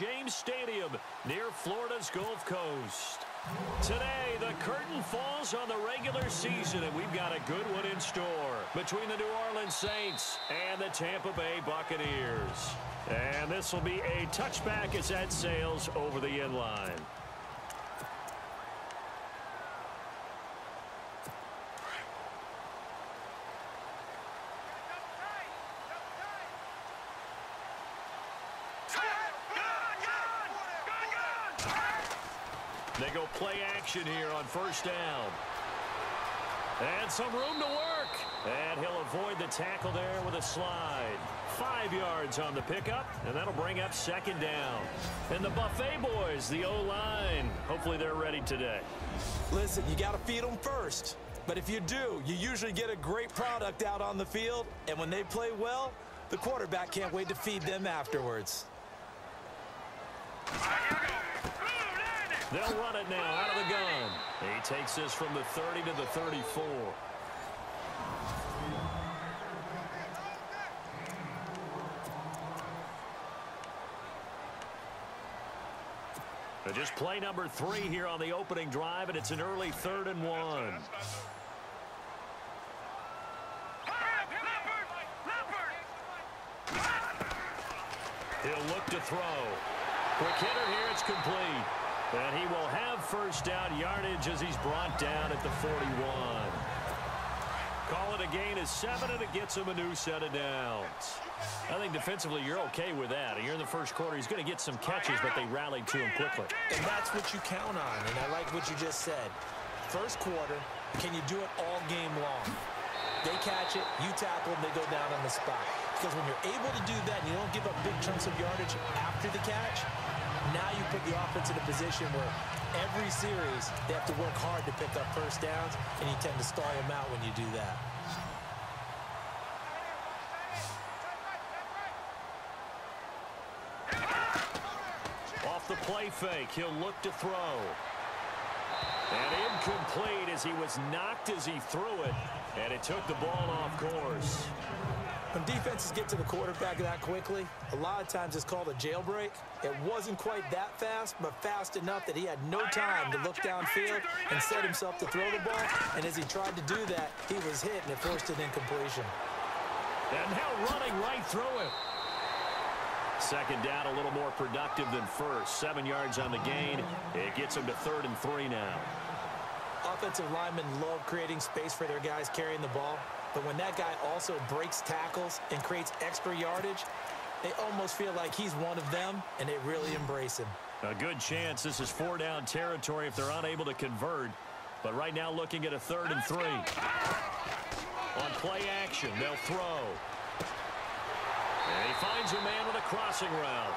James Stadium near Florida's Gulf Coast. Today, the curtain falls on the regular season, and we've got a good one in store between the New Orleans Saints and the Tampa Bay Buccaneers. And this will be a touchback as that sails over the end line. They go play here on first down. And some room to work. And he'll avoid the tackle there with a slide. Five yards on the pickup, and that'll bring up second down. And the Buffet boys, the O-line, hopefully they're ready today. Listen, you got to feed them first. But if you do, you usually get a great product out on the field. And when they play well, the quarterback can't wait to feed them afterwards. They'll run it now out of the gun. He takes this from the 30 to the 34. Just play number three here on the opening drive, and it's an early third and one. He'll look to throw. Quick hitter here, it's complete. And he will have first down yardage as he's brought down at the 41. Call it a gain of seven, and it gets him a new set of downs. I think defensively you're okay with that. You're in the first quarter. He's going to get some catches, but they rallied to him quickly. And that's what you count on, and I like what you just said. First quarter, can you do it all game long? They catch it, you tackle, and they go down on the spot. Because when you're able to do that and you don't give up big chunks of yardage after the catch, now you put the offense in a position where every series they have to work hard to pick up first downs, and you tend to stall them out when you do that. Off the play fake, he'll look to throw. And incomplete as he was knocked as he threw it, and it took the ball off course. When defenses get to the quarterback that quickly, a lot of times it's called a jailbreak. It wasn't quite that fast, but fast enough that he had no time to look downfield and set himself to throw the ball. And as he tried to do that, he was hit, and it forced an incompletion. And now running right through it. Second down, a little more productive than first. Seven yards on the gain. It gets him to third and three now. Offensive linemen love creating space for their guys carrying the ball. But when that guy also breaks tackles and creates extra yardage, they almost feel like he's one of them, and they really embrace him. A good chance this is four down territory if they're unable to convert. But right now looking at a third and three. On play action, they'll throw. And he finds a man with a crossing route.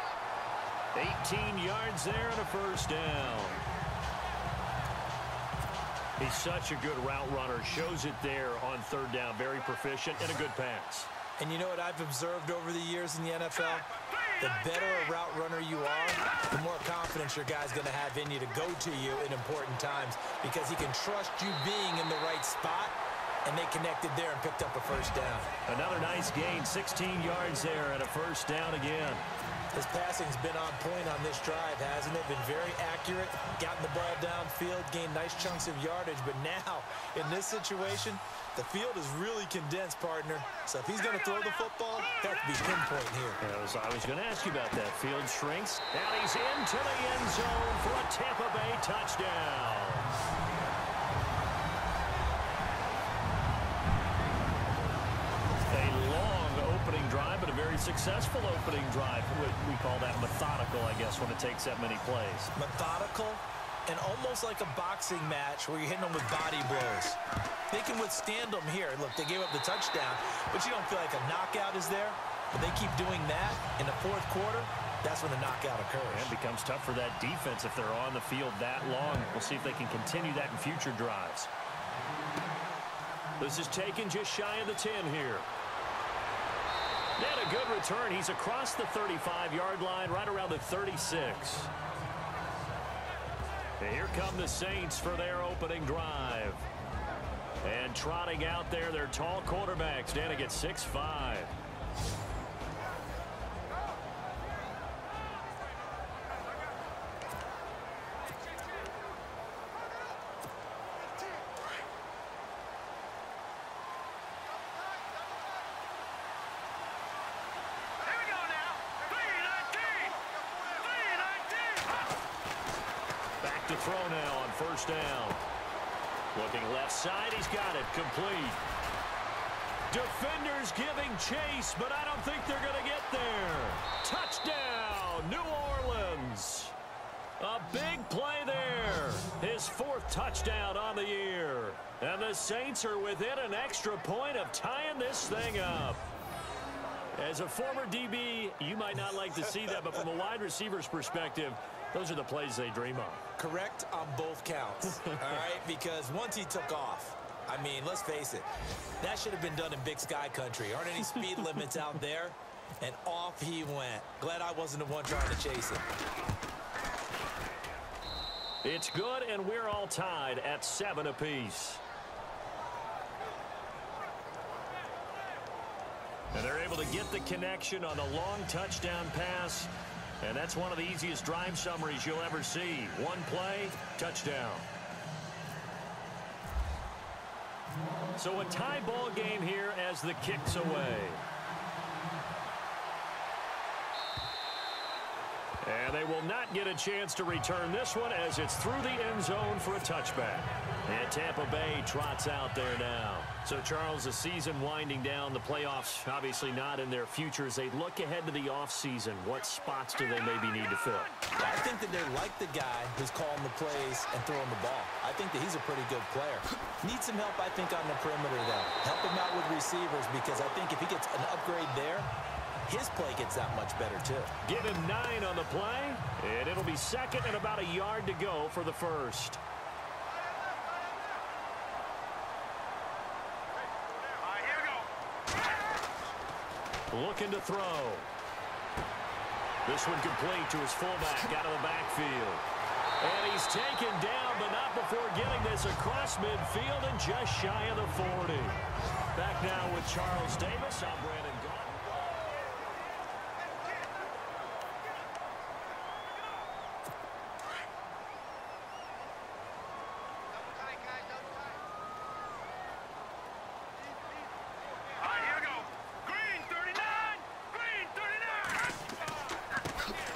18 yards there and a first down. He's such a good route runner. Shows it there on third down. Very proficient and a good pass. And you know what I've observed over the years in the NFL? The better a route runner you are, the more confidence your guy's going to have in you to go to you in important times because he can trust you being in the right spot and they connected there and picked up a first down. Another nice gain, 16 yards there and a first down again. His passing's been on point on this drive, hasn't it? Been very accurate, gotten the ball downfield, gained nice chunks of yardage. But now, in this situation, the field is really condensed, partner. So if he's going to throw the football, that to be pinpoint here. I was, I was going to ask you about that. Field shrinks. And he's into the end zone for a Tampa Bay touchdown. A long opening drive, but a very successful opening drive. We call that methodical, I guess, when it takes that many plays. Methodical and almost like a boxing match where you're hitting them with body blows. They can withstand them here. Look, they gave up the touchdown, but you don't feel like a knockout is there. But they keep doing that in the fourth quarter, that's when the knockout occurs. And it becomes tough for that defense if they're on the field that long. We'll see if they can continue that in future drives. This is taken just shy of the 10 here. And a good return. He's across the 35-yard line, right around the 36. And here come the Saints for their opening drive. And trotting out there, their tall quarterbacks standing at 6'5". To throw now on first down. Looking left side, he's got it. Complete. Defenders giving chase, but I don't think they're going to get there. Touchdown, New Orleans. A big play there. His fourth touchdown on the year. And the Saints are within an extra point of tying this thing up. As a former DB, you might not like to see that, but from a wide receiver's perspective, those are the plays they dream of. Correct on both counts, all right? Because once he took off, I mean, let's face it, that should have been done in Big Sky Country. Aren't any speed limits out there? And off he went. Glad I wasn't the one trying to chase him. It's good, and we're all tied at seven apiece. And they're able to get the connection on the long touchdown pass. And that's one of the easiest drive summaries you'll ever see. One play, touchdown. So a tie ball game here as the kick's away. And they will not get a chance to return this one as it's through the end zone for a touchback. And Tampa Bay trots out there now. So, Charles, the season winding down, the playoffs obviously not in their future. As they look ahead to the offseason, what spots do they maybe need to fill? I think that they like the guy who's calling the plays and throwing the ball. I think that he's a pretty good player. Needs some help, I think, on the perimeter, though. Help him out with receivers because I think if he gets an upgrade there, his play gets that much better, too. Give him nine on the play, and it'll be second and about a yard to go for the first. Looking to throw. This one complete to his fullback out of the backfield. And he's taken down, but not before getting this across midfield and just shy of the 40. Back now with Charles Davis. I'm Brandon Gaudin.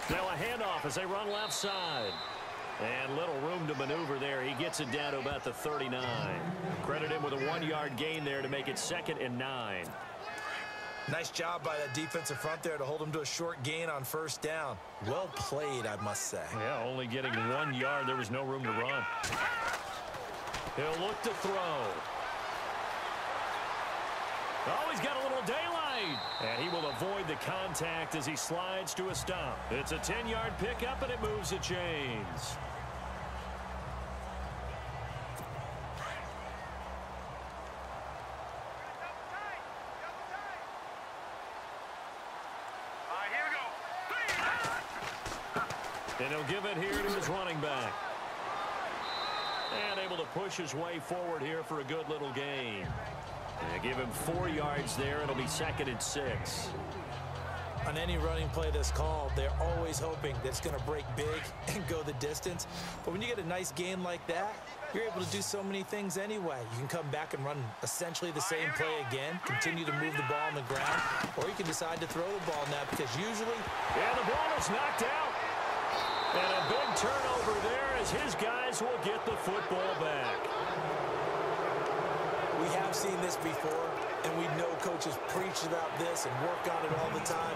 Now a handoff as they run left side. And little room to maneuver there. He gets it down to about the 39. Credit him with a one-yard gain there to make it second and nine. Nice job by that defensive front there to hold him to a short gain on first down. Well played, I must say. Yeah, only getting one yard. There was no room to run. He'll look to throw. Oh, he's got a little daylight. And he will avoid the contact as he slides to a stop. It's a 10-yard pickup, and it moves the chains. And he'll give it here to his running back. And able to push his way forward here for a good little gain. And give him four yards there. It'll be second and six. On any running play that's called, they're always hoping that it's going to break big and go the distance. But when you get a nice gain like that, you're able to do so many things anyway. You can come back and run essentially the same play again, continue to move the ball on the ground, or you can decide to throw the ball now because usually... Yeah, the ball is knocked out. And a big turnover there as his guys will get the football back. We have seen this before, and we know coaches preach about this and work on it all the time.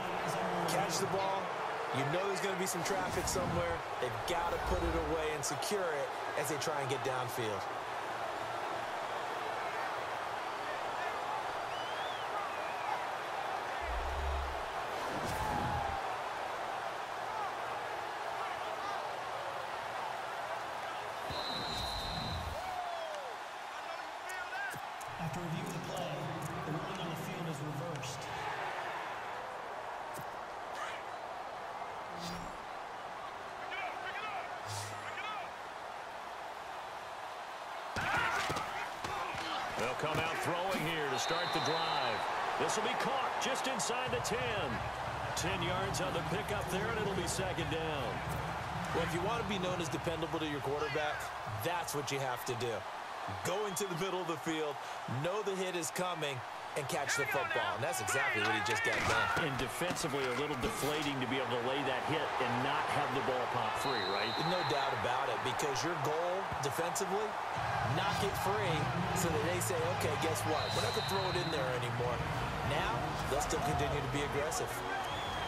Catch the ball. You know there's going to be some traffic somewhere. They've got to put it away and secure it as they try and get downfield. After review of the play, the ruling on the field is reversed. They'll come out throwing here to start the drive. This will be caught just inside the 10. 10 yards on the pickup there, and it'll be second down. Well, if you want to be known as dependable to your quarterback, that's what you have to do. Go into the middle of the field, know the hit is coming, and catch the football. And that's exactly what he just got done. And defensively, a little deflating to be able to lay that hit and not have the ball pop free, right? No doubt about it, because your goal defensively, knock it free so that they say, okay, guess what? We're not going to throw it in there anymore. Now, they'll still continue to be aggressive.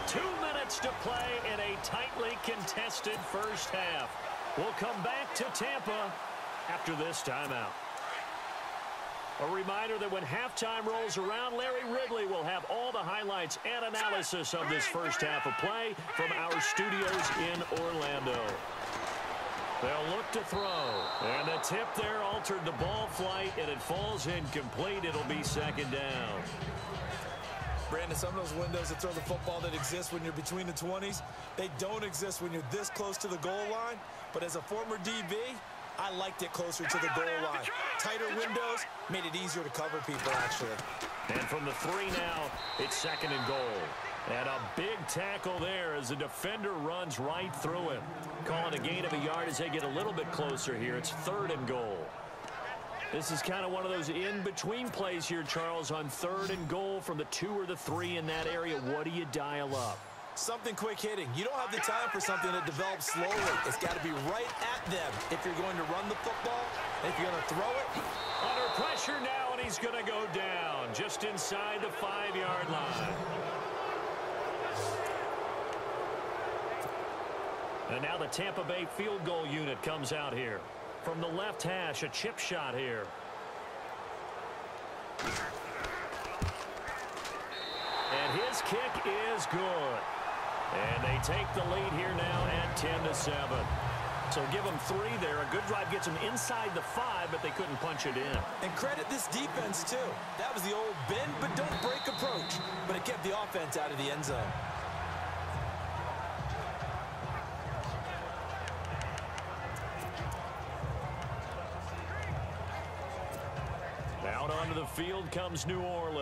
Two minutes to play in a tightly contested first half. We'll come back to Tampa after this timeout. A reminder that when halftime rolls around, Larry Ridley will have all the highlights and analysis of this first half of play from our studios in Orlando. They'll look to throw. And the tip there altered the ball flight, and it falls incomplete. It'll be second down. Brandon, some of those windows that throw the football that exist when you're between the 20s, they don't exist when you're this close to the goal line. But as a former DB, I liked it closer to the goal line. Tighter windows made it easier to cover people, actually. And from the three now, it's second and goal. And a big tackle there as the defender runs right through him. Calling a gain of a yard as they get a little bit closer here. It's third and goal. This is kind of one of those in-between plays here, Charles, on third and goal from the two or the three in that area. What do you dial up? Something quick hitting. You don't have the time for something that develops slowly. It's got to be right at them if you're going to run the football. If you're going to throw it. Under pressure now, and he's going to go down just inside the five-yard line. And now the Tampa Bay field goal unit comes out here. From the left hash, a chip shot here. And his kick is good. And they take the lead here now at 10 to 7. So give them three there. A good drive gets them inside the five, but they couldn't punch it in. And credit this defense, too. That was the old bend but don't break approach, but it kept the offense out of the end zone. Out onto the field comes New Orleans.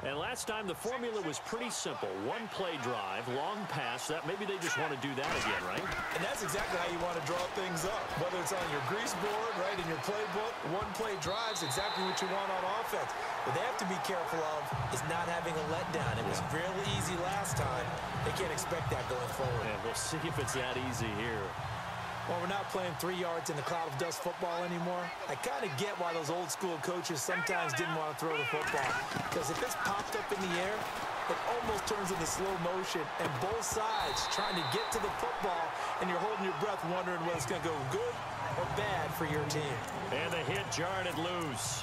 And last time the formula was pretty simple. One play drive, long pass. That Maybe they just want to do that again, right? And that's exactly how you want to draw things up. Whether it's on your grease board, right, in your playbook, one play drives exactly what you want on offense. What they have to be careful of is not having a letdown. It was fairly easy last time. They can't expect that going forward. And we'll see if it's that easy here. Well, we're not playing three yards in the cloud of dust football anymore. I kind of get why those old school coaches sometimes didn't want to throw the football. Because if it's popped up in the air, it almost turns into slow motion. And both sides trying to get to the football, and you're holding your breath wondering whether it's going to go good or bad for your team. And the hit jarred it loose.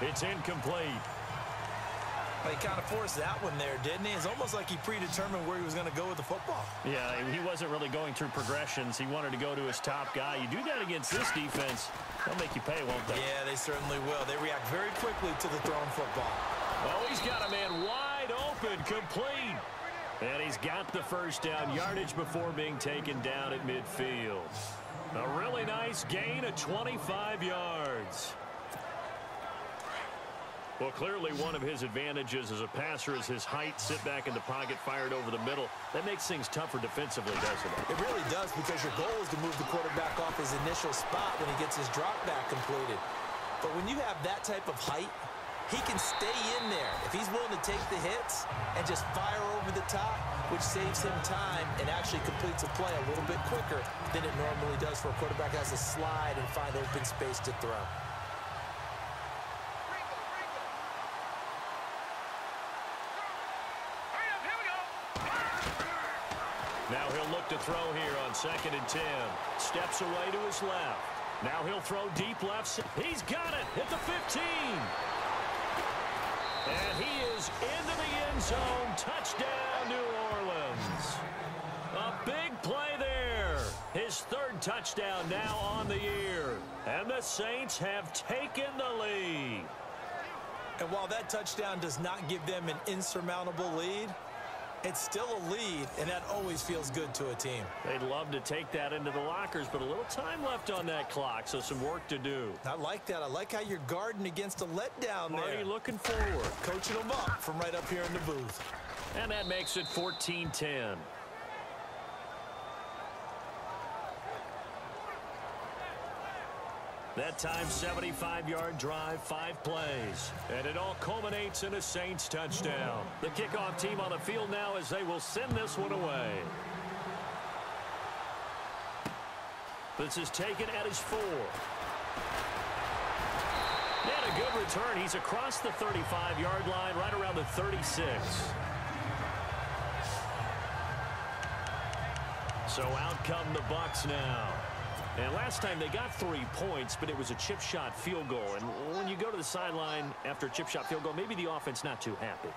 It's incomplete. Well, he kind of forced that one there, didn't he? It's almost like he predetermined where he was going to go with the football. Yeah, he wasn't really going through progressions. He wanted to go to his top guy. You do that against this defense, they'll make you pay, won't they? Yeah, they certainly will. They react very quickly to the thrown football. Oh, he's got a man wide open, complete. And he's got the first down yardage before being taken down at midfield. A really nice gain of 25 yards. Well, clearly one of his advantages as a passer is his height, sit back in the pocket, fired over the middle. That makes things tougher defensively, doesn't it? It really does because your goal is to move the quarterback off his initial spot when he gets his drop back completed. But when you have that type of height, he can stay in there if he's willing to take the hits and just fire over the top, which saves him time and actually completes a play a little bit quicker than it normally does for a quarterback that has to slide and find open space to throw. Now he'll look to throw here on second and 10. Steps away to his left. Now he'll throw deep left. He's got it at the 15. And he is into the end zone. Touchdown, New Orleans. A big play there. His third touchdown now on the year. And the Saints have taken the lead. And while that touchdown does not give them an insurmountable lead, it's still a lead, and that always feels good to a team. They'd love to take that into the lockers, but a little time left on that clock, so some work to do. I like that. I like how you're guarding against a letdown Marty there. looking forward. Coaching them up from right up here in the booth. And that makes it 14-10. That time, 75-yard drive, five plays. And it all culminates in a Saints touchdown. The kickoff team on the field now as they will send this one away. This is taken at his four. And a good return. He's across the 35-yard line, right around the 36. So out come the Bucs now. And last time they got three points, but it was a chip shot field goal. And when you go to the sideline after a chip shot field goal, maybe the offense not too happy.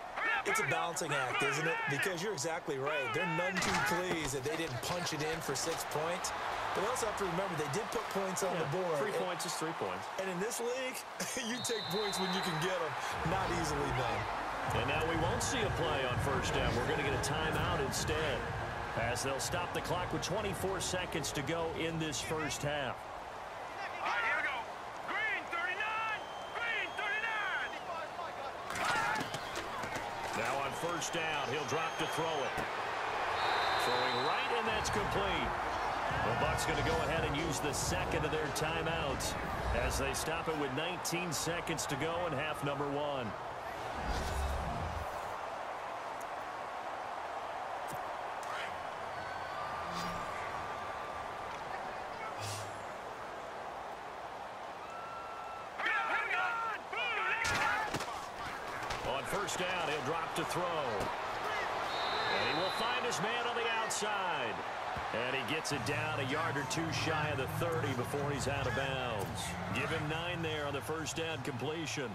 It's a balancing act, isn't it? Because you're exactly right. They're none too pleased that they didn't punch it in for six points. But also have to remember they did put points on yeah, the board. Three and, points is three points. And in this league, you take points when you can get them. Not easily done. And now we won't see a play on first down. We're going to get a timeout instead. As they'll stop the clock with 24 seconds to go in this first half. All right, here we go. Green 39. Green 39. Now on first down, he'll drop to throw it. Throwing right, and that's complete. The Bucs going to go ahead and use the second of their timeouts as they stop it with 19 seconds to go in half number one. On first down, he'll drop to throw. And he will find his man on the outside. And he gets it down a yard or two shy of the 30 before he's out of bounds. Give him nine there on the first down completion.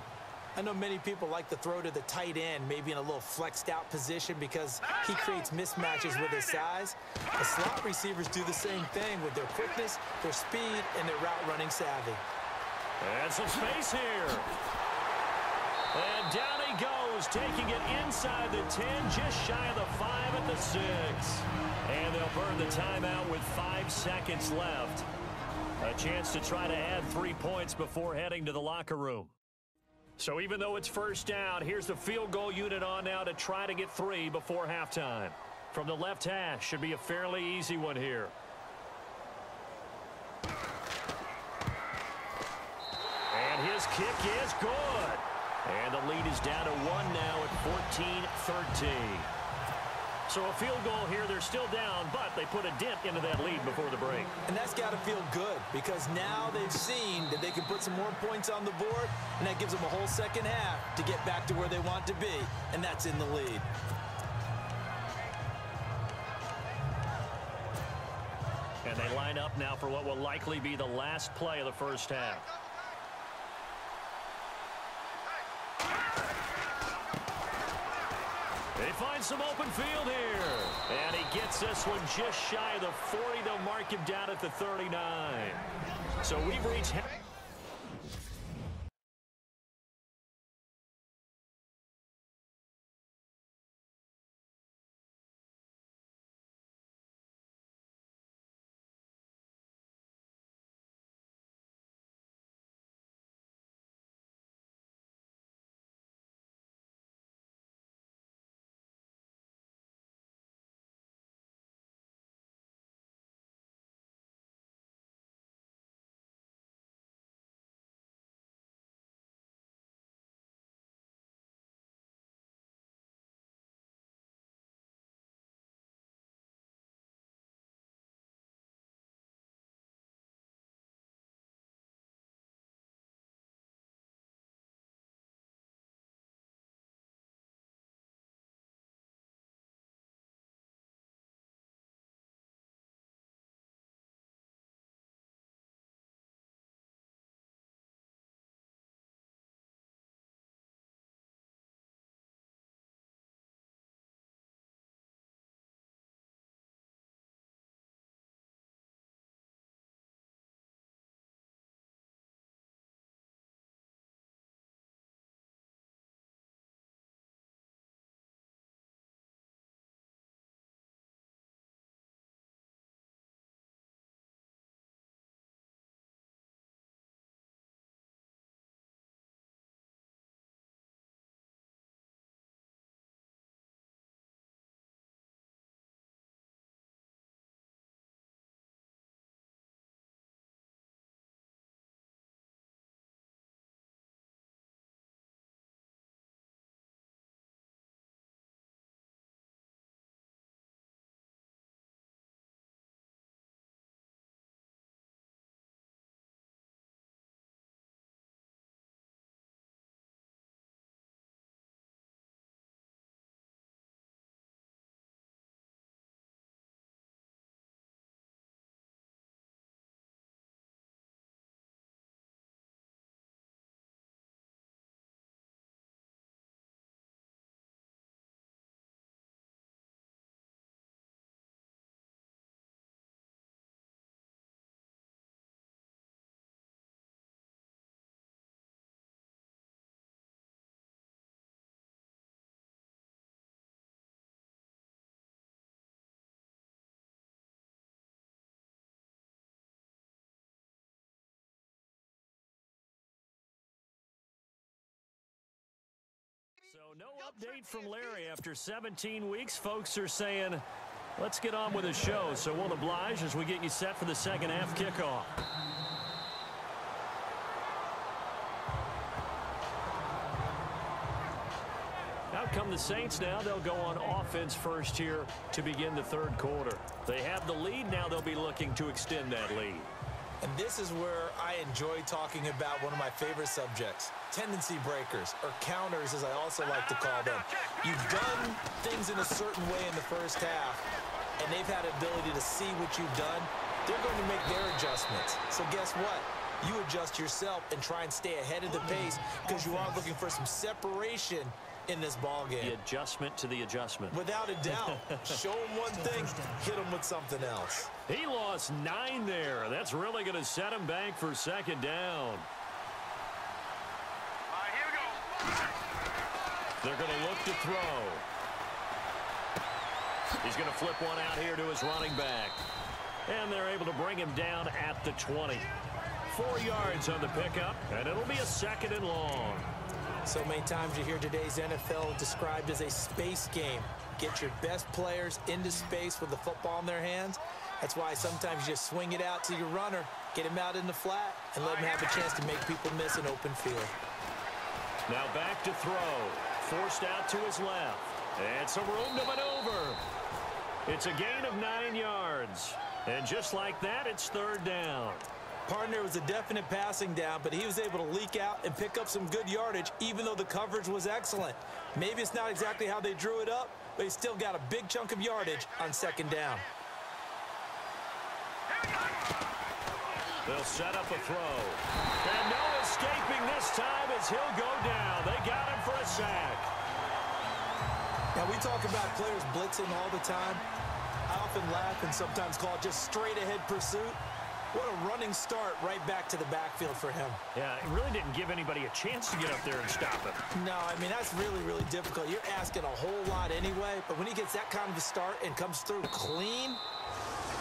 I know many people like to throw to the tight end, maybe in a little flexed out position because he creates mismatches with his size. The slot receivers do the same thing with their quickness, their speed, and their route running savvy. And some space here. And down taking it inside the 10, just shy of the 5 at the 6. And they'll burn the timeout with five seconds left. A chance to try to add three points before heading to the locker room. So even though it's first down, here's the field goal unit on now to try to get three before halftime. From the left hash, should be a fairly easy one here. And his kick is good. And the lead is down to one now at 14-13. So a field goal here, they're still down, but they put a dent into that lead before the break. And that's got to feel good because now they've seen that they can put some more points on the board, and that gives them a whole second half to get back to where they want to be, and that's in the lead. And they line up now for what will likely be the last play of the first half. Find some open field here. And he gets this one just shy of the 40. They'll mark him down at the 39. So we've reached... no update from Larry after 17 weeks. Folks are saying, let's get on with the show. So we'll oblige as we get you set for the second half kickoff. Out come the Saints now. They'll go on offense first here to begin the third quarter. They have the lead. Now they'll be looking to extend that lead. And this is where I enjoy talking about one of my favorite subjects, tendency breakers, or counters as I also like to call them. You've done things in a certain way in the first half, and they've had ability to see what you've done. They're going to make their adjustments. So guess what? You adjust yourself and try and stay ahead of the pace because you are looking for some separation in this ball game. The adjustment to the adjustment. Without a doubt. Show him one thing, hit him with something else. He lost nine there. That's really going to set him back for second down. All right, here we go. They're going to look to throw. He's going to flip one out here to his running back. And they're able to bring him down at the 20. Four yards on the pickup, and it'll be a second and long. So many times you hear today's NFL described as a space game. Get your best players into space with the football in their hands. That's why sometimes you just swing it out to your runner, get him out in the flat, and let him have a chance to make people miss an open field. Now back to throw. Forced out to his left. And some room to maneuver. It's a gain of nine yards. And just like that, it's third down. Partner was a definite passing down, but he was able to leak out and pick up some good yardage, even though the coverage was excellent. Maybe it's not exactly how they drew it up, but he still got a big chunk of yardage on second down. They'll set up a throw. And no escaping this time as he'll go down. They got him for a sack. Now, we talk about players blitzing all the time. I often laugh and sometimes call it just straight ahead pursuit. What a running start right back to the backfield for him. Yeah, it really didn't give anybody a chance to get up there and stop him. No, I mean, that's really, really difficult. You're asking a whole lot anyway, but when he gets that kind of a start and comes through clean,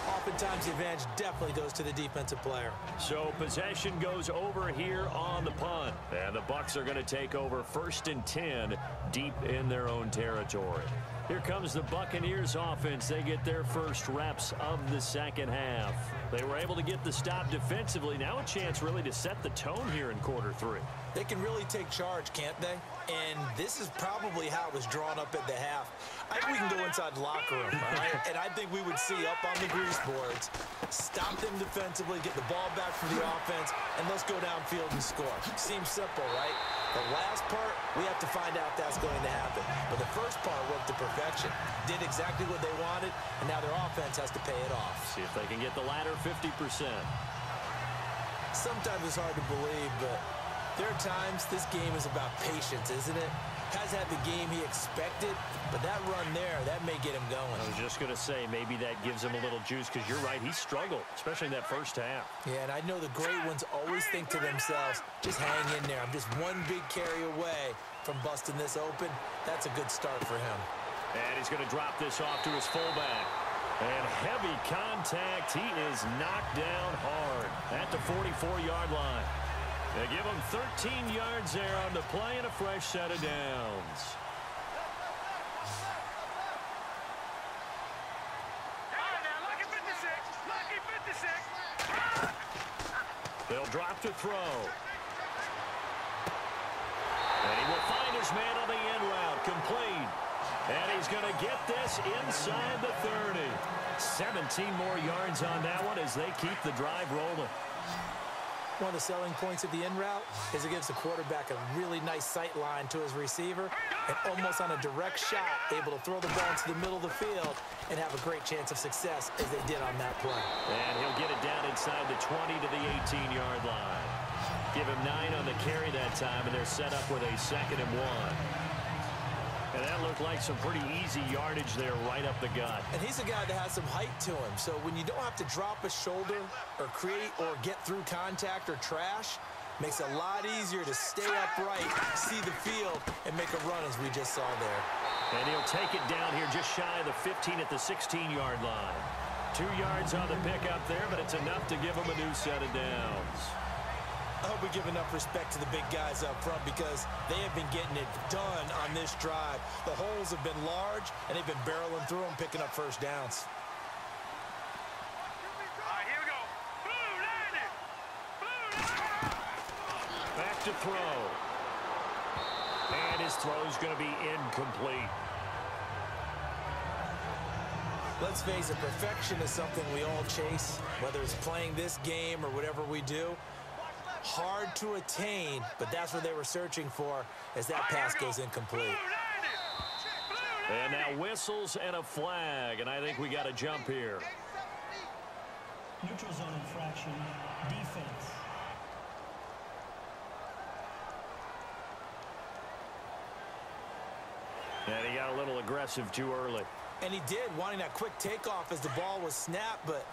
oftentimes the advantage definitely goes to the defensive player. So possession goes over here on the punt. And the Bucs are going to take over first and 10 deep in their own territory. Here comes the Buccaneers offense. They get their first reps of the second half. They were able to get the stop defensively. Now a chance really to set the tone here in quarter three. They can really take charge, can't they? And this is probably how it was drawn up at the half. I think we can go inside the locker room, right? And I think we would see up on the grease boards, stop them defensively, get the ball back for the offense, and let's go downfield and score. Seems simple, right? The last part, we have to find out that's going to happen. But the first part worked to perfection. Did exactly what they wanted, and now their offense has to pay it off. See if they can get the latter 50%. Sometimes it's hard to believe, but there are times this game is about patience, isn't it? Has had the game he expected, but that run there, that may get him going. I was just going to say, maybe that gives him a little juice because you're right, he struggled, especially in that first half. Yeah, and I know the great ones always think to themselves, just hang in there. I'm just one big carry away from busting this open. That's a good start for him. And he's going to drop this off to his fullback. And heavy contact. He is knocked down hard at the 44-yard line. They give him 13 yards there on the play and a fresh set of downs. All right, now, lucky 56. Lucky 56. They'll drop to throw. And he will find his man on the in route, complete. And he's going to get this inside the 30. 17 more yards on that one as they keep the drive rolling. One of the selling points of the in route is it gives the quarterback a really nice sight line to his receiver and almost on a direct shot able to throw the ball into the middle of the field and have a great chance of success as they did on that play. And he'll get it down inside the 20 to the 18-yard line. Give him nine on the carry that time, and they're set up with a second and one. And that looked like some pretty easy yardage there right up the gut. And he's a guy that has some height to him. So when you don't have to drop a shoulder or create or get through contact or trash, makes it a lot easier to stay upright, see the field, and make a run as we just saw there. And he'll take it down here just shy of the 15 at the 16-yard line. Two yards on the pickup there, but it's enough to give him a new set of downs. I hope we give enough respect to the big guys up front because they have been getting it done on this drive. The holes have been large, and they've been barreling through them, picking up first downs. All right, here we go. Blue, landed. Blue, Back to throw. And his throw is going to be incomplete. Let's face it, perfection is something we all chase, whether it's playing this game or whatever we do. Hard to attain, but that's what they were searching for as that pass goes incomplete. Blue, landed. Blue, And landed. now whistles and a flag, and I think we got a jump here. Neutral zone infraction. Defense. And he got a little aggressive too early. And he did, wanting that quick takeoff as the ball was snapped, but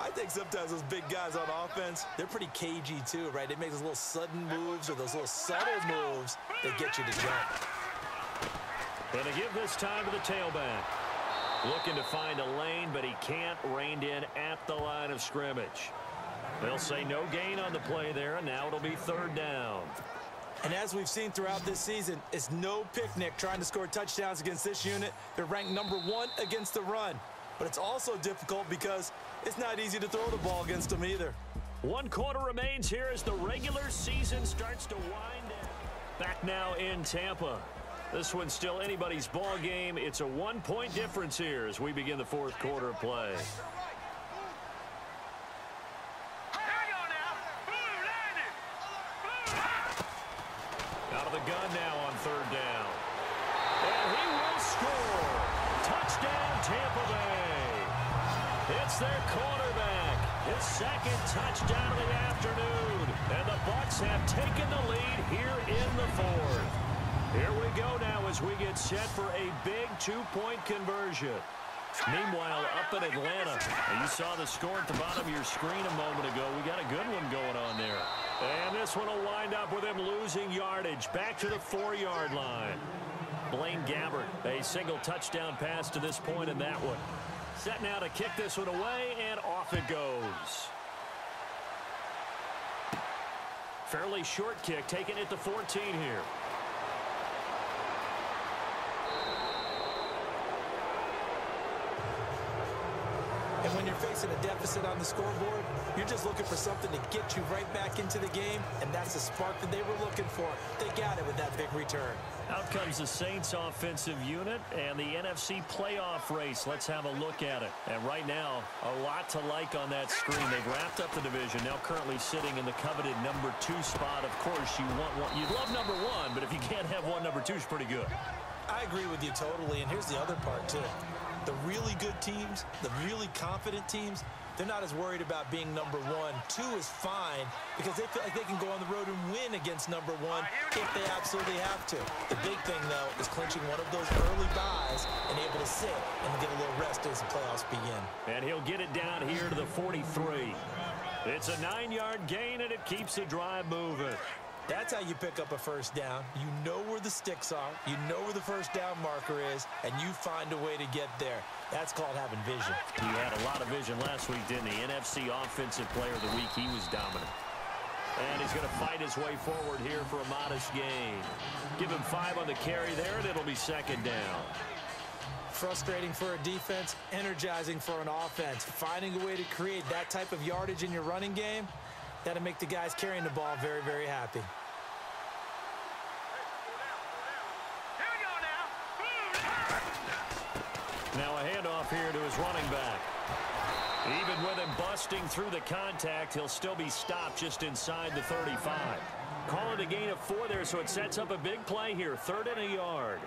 I think sometimes those big guys on offense, they're pretty cagey too, right? They make those little sudden moves or those little subtle moves that get you to jump. And they give this time to the tailback. Looking to find a lane, but he can't reined in at the line of scrimmage. They'll say no gain on the play there, and now it'll be third down. And as we've seen throughout this season, it's no picnic trying to score touchdowns against this unit. They're ranked number one against the run. But it's also difficult because it's not easy to throw the ball against them either. One quarter remains here as the regular season starts to wind down. Back now in Tampa. This one's still anybody's ball game. It's a one-point difference here as we begin the fourth quarter of play. Touchdown of the afternoon. And the Bucs have taken the lead here in the fourth. Here we go now as we get set for a big two-point conversion. Meanwhile, up in Atlanta, and you saw the score at the bottom of your screen a moment ago. We got a good one going on there. And this one will wind up with him losing yardage back to the four-yard line. Blaine Gabbert, a single touchdown pass to this point in that one. Set now to kick this one away, and off it goes. Fairly short kick, taking it to 14 here. And when you're facing a deficit on the scoreboard, you're just looking for something to get you right back into the game, and that's the spark that they were looking for. They got it with that big return. Out comes the Saints offensive unit and the NFC playoff race. Let's have a look at it. And right now, a lot to like on that screen. They've wrapped up the division, now currently sitting in the coveted number two spot. Of course, you want one. You'd love number one, but if you can't have one, number two is pretty good. I agree with you totally, and here's the other part, too. The really good teams, the really confident teams, they're not as worried about being number one. Two is fine because they feel like they can go on the road and win against number one if they absolutely have to. The big thing, though, is clinching one of those early byes and able to sit and get a little rest as the playoffs begin. And he'll get it down here to the 43. It's a nine-yard gain, and it keeps the drive moving. That's how you pick up a first down. You know where the sticks are. You know where the first down marker is, and you find a way to get there. That's called having vision. He had a lot of vision last week, didn't he? NFC Offensive Player of the Week. He was dominant. And he's going to fight his way forward here for a modest gain. Give him five on the carry there, and it'll be second down. Frustrating for a defense, energizing for an offense. Finding a way to create that type of yardage in your running game, that'll make the guys carrying the ball very, very happy. Now a handoff here to his running back. Even with him busting through the contact, he'll still be stopped just inside the 35. Call it a gain of four there, so it sets up a big play here. Third and a yard.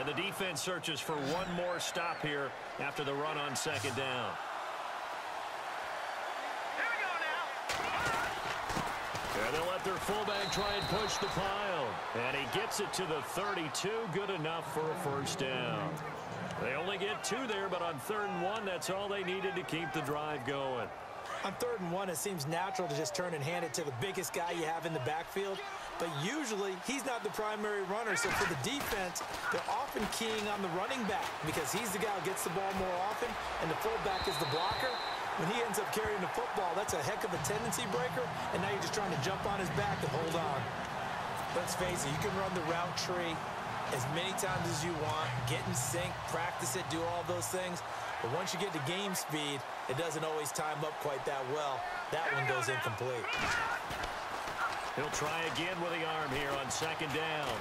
And the defense searches for one more stop here after the run on second down. And they'll let their fullback try and push the pile. And he gets it to the 32. Good enough for a first down. They only get two there, but on third and one, that's all they needed to keep the drive going. On third and one, it seems natural to just turn and hand it to the biggest guy you have in the backfield. But usually he's not the primary runner. So for the defense, they're often keying on the running back because he's the guy who gets the ball more often, and the fullback is the blocker. When he ends up carrying the football, that's a heck of a tendency breaker, and now you're just trying to jump on his back and hold on. Let's face it, you can run the route tree as many times as you want, get in sync, practice it, do all those things. But once you get to game speed, it doesn't always time up quite that well. That one goes incomplete. He'll try again with the arm here on second down.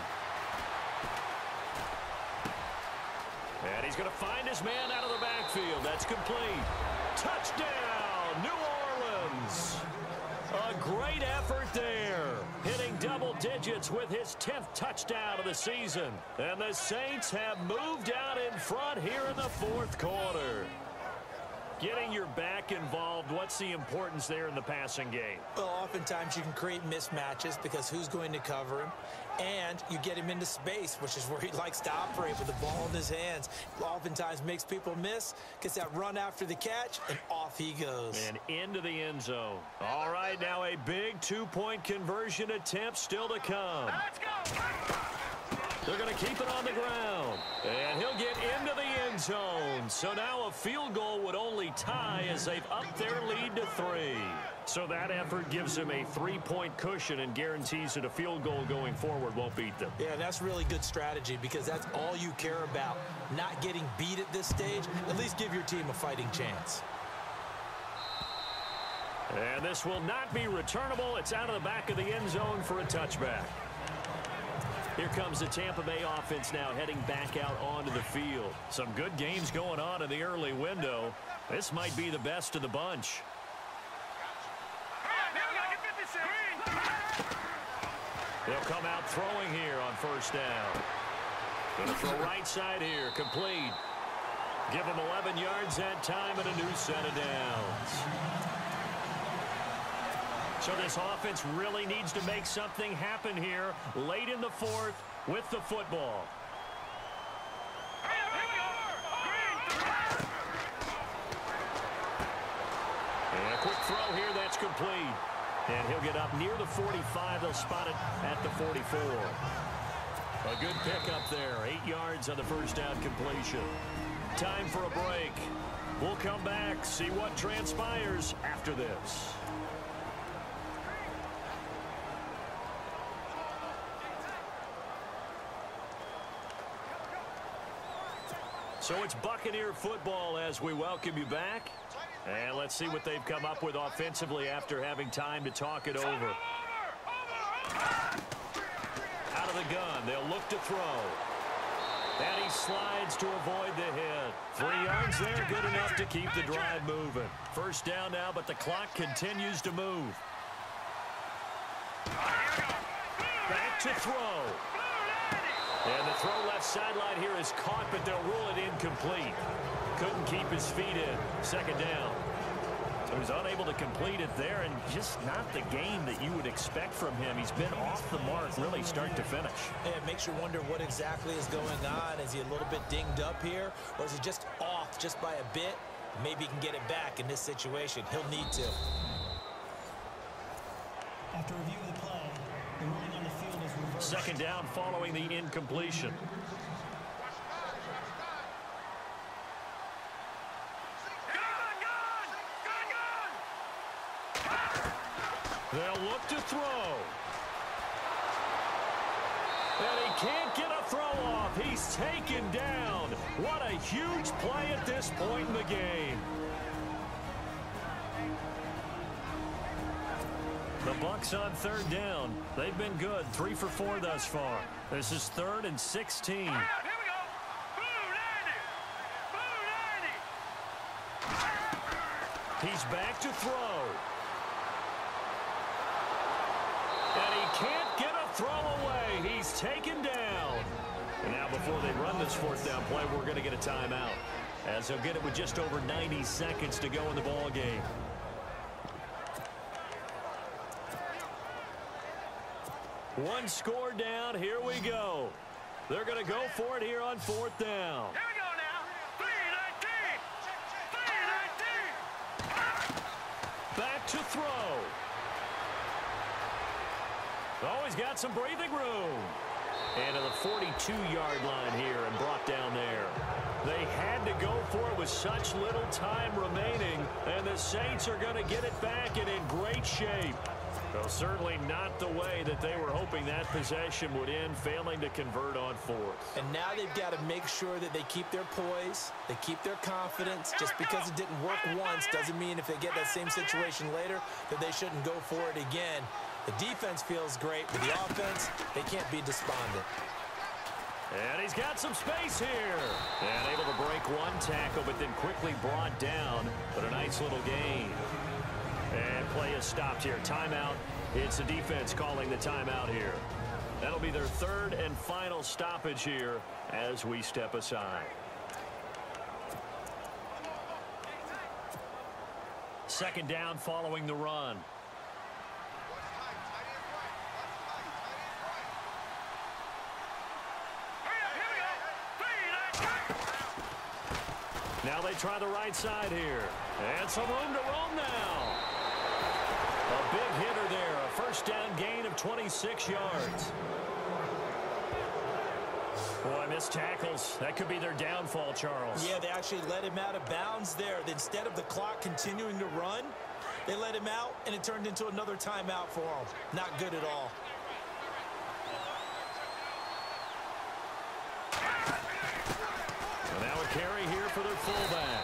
And he's going to find his man out of the backfield. That's complete. Touchdown, New Orleans. A great effort there. Hitting double digits with his 10th touchdown of the season. And the Saints have moved out in front here in the fourth quarter. Getting your back involved, what's the importance there in the passing game? Well, oftentimes you can create mismatches because who's going to cover him? And you get him into space, which is where he likes to operate with the ball in his hands. Oftentimes makes people miss, gets that run after the catch, and off he goes. And into the end zone. All right, now a big two-point conversion attempt still to come. Let's go. They're going to keep it on the ground. And he'll get into the end zone. So now a field goal would only tie as they've upped their lead to three. So that effort gives them a three-point cushion and guarantees that a field goal going forward won't beat them. Yeah, that's really good strategy because that's all you care about. Not getting beat at this stage. At least give your team a fighting chance. And this will not be returnable. It's out of the back of the end zone for a touchback. Here comes the Tampa Bay offense now heading back out onto the field. Some good games going on in the early window. This might be the best of the bunch. They'll come out throwing here on first down. Going to throw right side here, complete. Give them 11 yards that time and a new set of downs. So this offense really needs to make something happen here late in the fourth with the football. And a quick throw here, that's complete. And he'll get up near the 45. They'll spot it at the 44. A good pickup there. Eight yards on the first down completion. Time for a break. We'll come back, see what transpires after this. So it's Buccaneer football as we welcome you back. And let's see what they've come up with offensively after having time to talk it over. Out of the gun, they'll look to throw. And he slides to avoid the hit. Three yards there, good enough to keep the drive moving. First down now, but the clock continues to move. Back to throw. And the throw left sideline here is caught, but they'll rule it incomplete. Couldn't keep his feet in. Second down. So he's unable to complete it there, and just not the game that you would expect from him. He's been off the mark, really start to finish. And it makes you wonder what exactly is going on. Is he a little bit dinged up here, or is he just off just by a bit? Maybe he can get it back in this situation. He'll need to. After review of the play, Second down following the incompletion. They'll look to throw. And he can't get a throw off. He's taken down. What a huge play at this point in the game. Bucs on third down. They've been good. Three for four thus far. This is third and 16. He's back to throw. And he can't get a throw away. He's taken down. And now before they run this fourth down play, we're going to get a timeout. As they'll get it with just over 90 seconds to go in the ball game. One score down. Here we go. They're going to go for it here on fourth down. Here we go now. 319. 319. Back to throw. Oh, he's got some breathing room. And to the 42-yard line here and brought down there. They had to go for it with such little time remaining, and the Saints are going to get it back and in great shape. Well, certainly not the way that they were hoping that possession would end, failing to convert on fourth. And now they've got to make sure that they keep their poise, they keep their confidence. Just because it didn't work once doesn't mean if they get that same situation later that they shouldn't go for it again. The defense feels great, but the offense, they can't be despondent. And he's got some space here. And able to break one tackle, but then quickly brought down. But a nice little gain. And play is stopped here. Timeout. It's the defense calling the timeout here. That'll be their third and final stoppage here as we step aside. Second down following the run. Now they try the right side here. And some room to roam now. Big hitter there. A first down gain of 26 yards. Boy, missed tackles. That could be their downfall, Charles. Yeah, they actually let him out of bounds there. Instead of the clock continuing to run, they let him out, and it turned into another timeout for him. Not good at all. now a carry here for their fullback.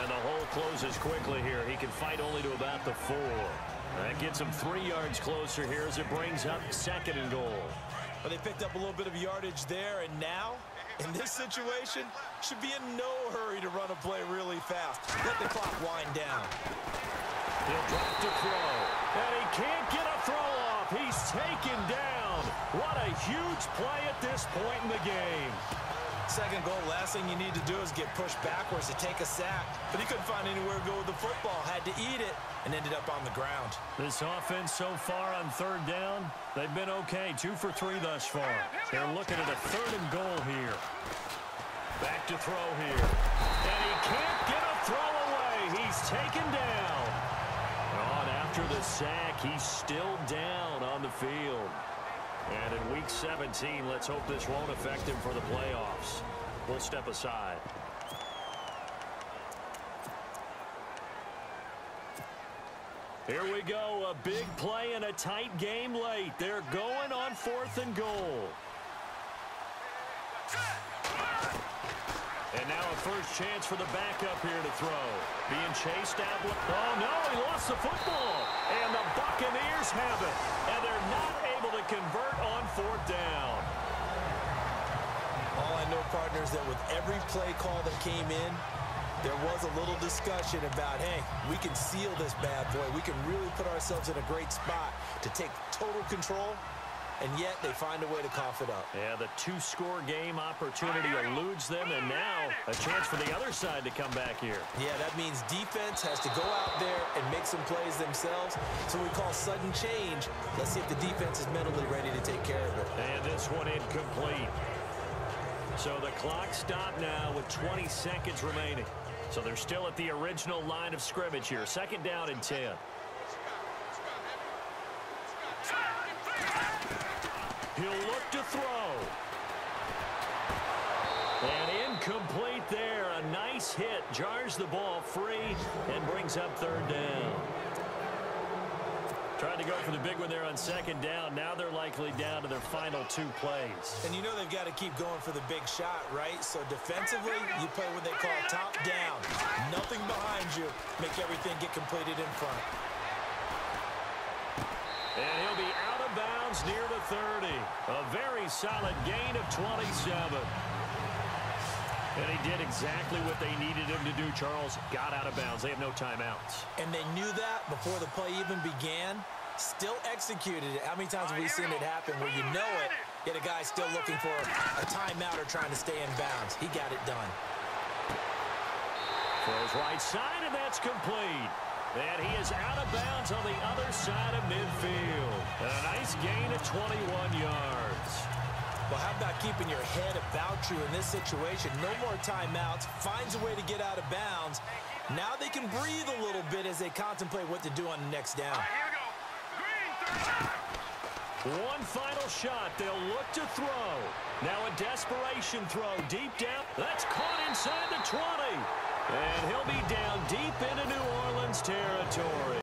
And the hole closes quickly here. He can fight only to about the four. That gets him three yards closer here as it brings up second and goal. Well, they picked up a little bit of yardage there, and now, in this situation, should be in no hurry to run a play really fast. Let the clock wind down. He'll drop to throw. And he can't get a throw off. He's taken down. What a huge play at this point in the game. Second goal, last thing you need to do is get pushed backwards to take a sack. But he couldn't find anywhere to go with the football. Had to eat it and ended up on the ground. This offense so far on third down, they've been okay. Two for three thus far. They're looking at a third and goal here. Back to throw here. And he can't get a throw away. He's taken down. On after the sack, he's still down on the field. And in Week 17, let's hope this won't affect him for the playoffs. We'll step aside. Here we go, a big play and a tight game late. They're going on fourth and goal. And now a first chance for the backup here to throw. Being chased out. Oh, no, he lost the football. And the Buccaneers have it. And they're not able to convert on fourth down. All I know, partners, that with every play call that came in, there was a little discussion about, hey, we can seal this bad boy. We can really put ourselves in a great spot to take total control, and yet they find a way to cough it up. Yeah, the two-score game opportunity eludes them, and now a chance for the other side to come back here. Yeah, that means defense has to go out there and make some plays themselves. So we call sudden change. Let's see if the defense is mentally ready to take care of it. And this one incomplete. So the clock stopped now with 20 seconds remaining. So they're still at the original line of scrimmage here. Second down and 10. He'll look to throw. And incomplete there. A nice hit. Jars the ball free and brings up third down. Tried to go for the big one there on second down. Now they're likely down to their final two plays. And you know they've got to keep going for the big shot, right? So defensively, you play what they call top down. Nothing behind you. Make everything get completed in front. And he'll be out of bounds near the 30. A very solid gain of 27. And he did exactly what they needed him to do, Charles. Got out of bounds. They have no timeouts. And they knew that before the play even began. Still executed it. How many times have we seen it happen where you know it, yet a guy's still looking for a timeout or trying to stay in bounds? He got it done. Throws right side, and that's complete. And he is out of bounds on the other side of midfield. And a nice gain of 21 yards. Well, how about keeping your head about you in this situation? No more timeouts. Finds a way to get out of bounds. Now they can breathe a little bit as they contemplate what to do on the next down. Here we go. Green, 35. One final shot. They'll look to throw. Now a desperation throw deep down. That's caught inside the 20. And he'll be down deep into New Orleans territory.